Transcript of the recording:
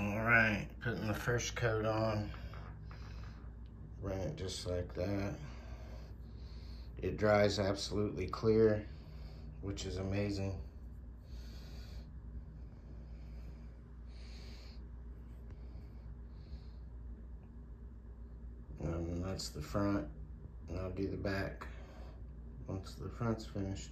All right, putting the first coat on. right, just like that. It dries absolutely clear, which is amazing. And that's the front, and I'll do the back once the front's finished.